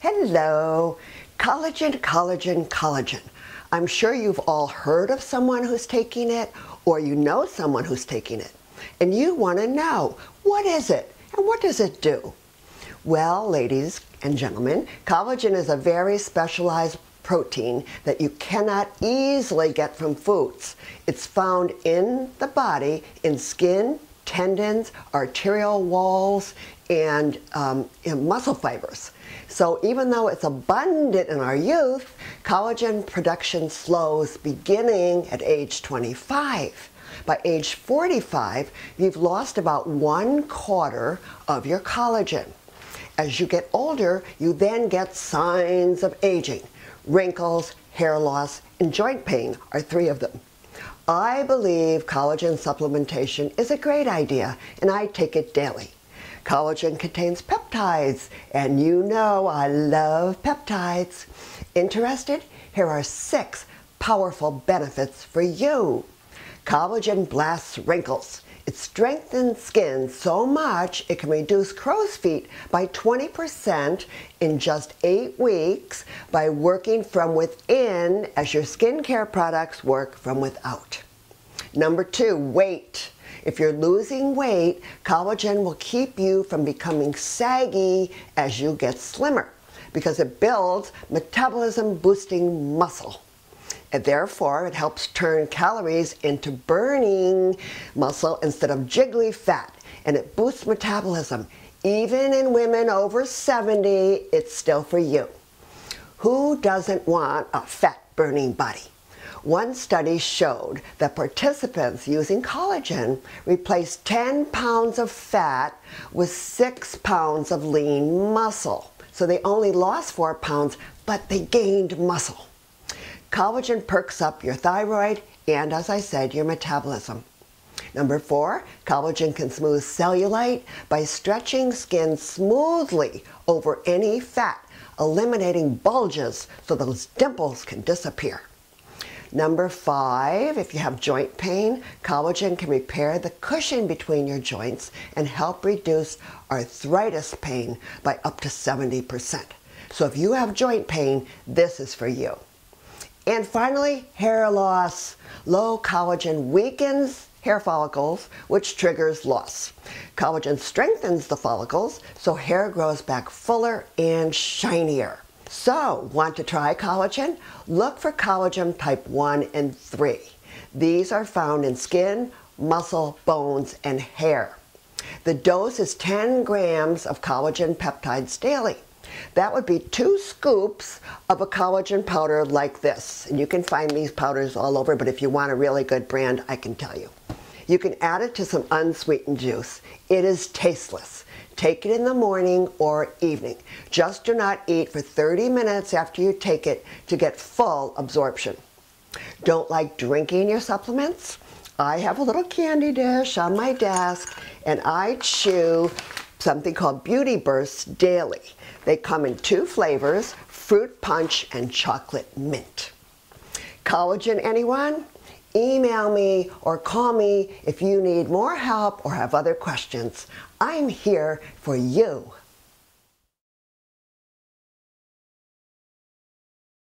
Hello. Collagen, collagen, collagen. I'm sure you've all heard of someone who's taking it or you know someone who's taking it. And you want to know, what is it and what does it do? Well, ladies and gentlemen, collagen is a very specialized protein that you cannot easily get from foods. It's found in the body in skin, tendons, arterial walls, and um, in muscle fibers. So even though it's abundant in our youth, collagen production slows beginning at age 25. By age 45, you've lost about one quarter of your collagen. As you get older, you then get signs of aging. Wrinkles, hair loss, and joint pain are three of them. I believe collagen supplementation is a great idea, and I take it daily. Collagen contains peptides, and you know I love peptides. Interested? Here are six powerful benefits for you. Collagen blasts wrinkles. It strengthens skin so much it can reduce crow's feet by 20% in just eight weeks by working from within as your skincare products work from without. Number two, weight. If you're losing weight, collagen will keep you from becoming saggy as you get slimmer because it builds metabolism boosting muscle. And therefore, it helps turn calories into burning muscle instead of jiggly fat. And it boosts metabolism. Even in women over 70, it's still for you. Who doesn't want a fat burning body? One study showed that participants using collagen replaced 10 pounds of fat with 6 pounds of lean muscle. So they only lost 4 pounds, but they gained muscle. Collagen perks up your thyroid and, as I said, your metabolism. Number four, collagen can smooth cellulite by stretching skin smoothly over any fat, eliminating bulges so those dimples can disappear. Number five, if you have joint pain, collagen can repair the cushion between your joints and help reduce arthritis pain by up to 70%. So if you have joint pain, this is for you. And finally, hair loss. Low collagen weakens hair follicles, which triggers loss. Collagen strengthens the follicles, so hair grows back fuller and shinier. So, want to try collagen? Look for collagen type 1 and 3. These are found in skin, muscle, bones, and hair. The dose is 10 grams of collagen peptides daily. That would be two scoops of a collagen powder like this. And you can find these powders all over, but if you want a really good brand, I can tell you. You can add it to some unsweetened juice. It is tasteless. Take it in the morning or evening. Just do not eat for 30 minutes after you take it to get full absorption. Don't like drinking your supplements? I have a little candy dish on my desk and I chew something called Beauty Bursts daily. They come in two flavors, fruit punch and chocolate mint. Collagen anyone? Email me or call me if you need more help or have other questions. I'm here for you.